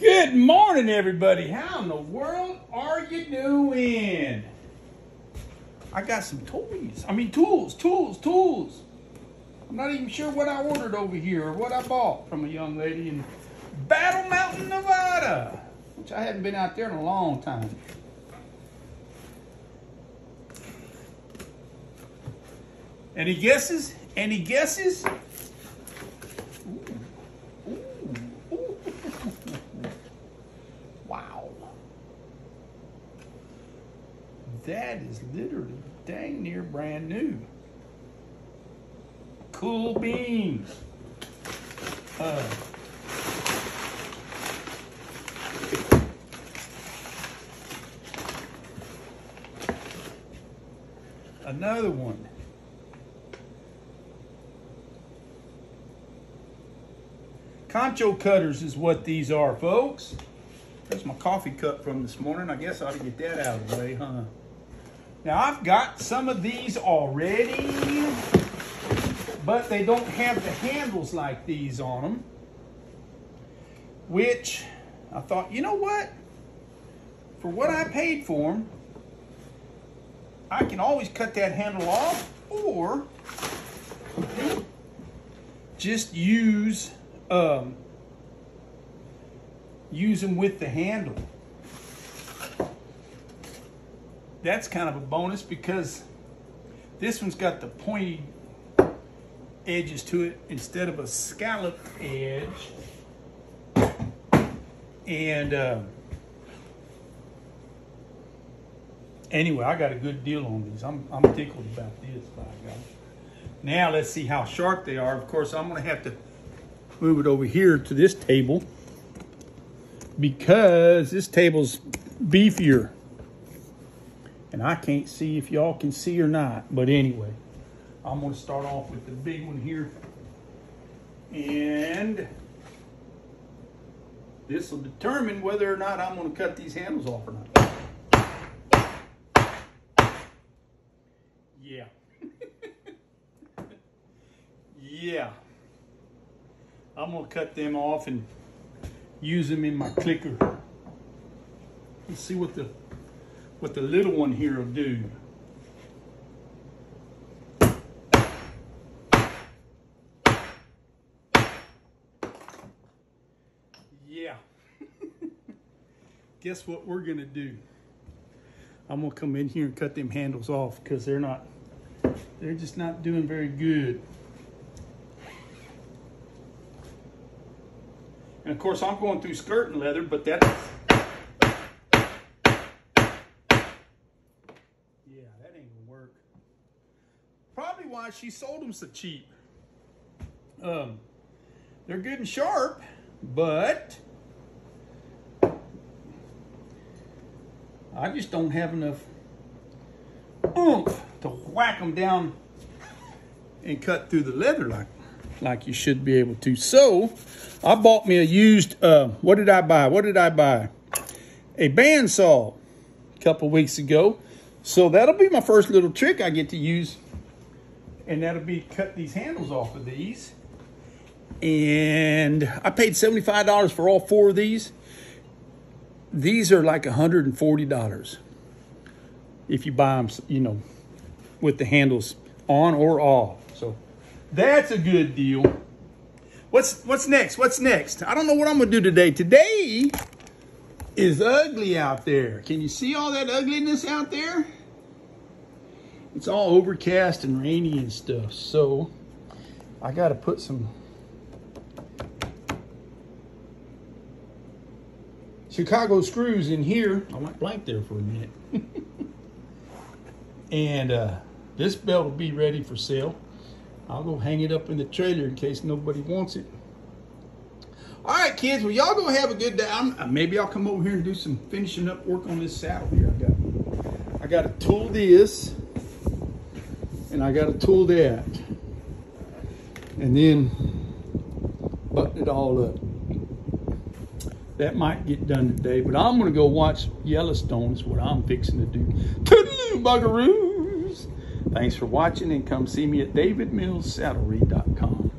Good morning, everybody. How in the world are you doing? I got some toys. I mean, tools, tools, tools. I'm not even sure what I ordered over here or what I bought from a young lady in Battle Mountain, Nevada, which I haven't been out there in a long time. Any guesses? Any guesses? That is literally dang near brand new. Cool beans. Uh, another one. Concho cutters is what these are, folks. There's my coffee cup from this morning. I guess I ought to get that out of the way, huh? Now, I've got some of these already, but they don't have the handles like these on them, which I thought, you know what? For what I paid for them, I can always cut that handle off or just use um, use them with the handle. That's kind of a bonus because this one's got the pointy edges to it instead of a scalloped edge. And uh, anyway, I got a good deal on these. I'm, I'm tickled about this, by God. Now let's see how sharp they are. Of course, I'm going to have to move it over here to this table because this table's beefier. And I can't see if y'all can see or not. But anyway, I'm going to start off with the big one here. And this will determine whether or not I'm going to cut these handles off or not. Yeah. yeah. I'm gonna cut them off and use them in my clicker. Let's see what the what the little one here will do. Yeah. Guess what we're gonna do? I'm gonna come in here and cut them handles off because they're not they're just not doing very good. And of course, I'm going through skirt and leather, but that's. That ain't gonna work. Probably why she sold them so cheap. Um, they're good and sharp, but I just don't have enough oomph to whack them down and cut through the leather like like you should be able to. So I bought me a used, uh, what did I buy? What did I buy? A bandsaw a couple weeks ago. So that'll be my first little trick I get to use. And that'll be cut these handles off of these. And I paid $75 for all four of these. These are like $140 if you buy them, you know, with the handles on or off. So that's a good deal. What's what's next? What's next? I don't know what I'm gonna do today. Today is ugly out there. Can you see all that ugliness out there? It's all overcast and rainy and stuff. So I gotta put some Chicago screws in here. I went blank there for a minute. and uh, this belt will be ready for sale. I'll go hang it up in the trailer in case nobody wants it. All right, kids. Well, y'all go have a good day. I'm, uh, maybe I'll come over here and do some finishing up work on this saddle here. I got, I got to tool this, and I got to tool that, and then button it all up. That might get done today, but I'm gonna go watch Yellowstone. Is what I'm fixing to do. Toodaloo, buggaroos! Thanks for watching, and come see me at davidmillssaddlery.com.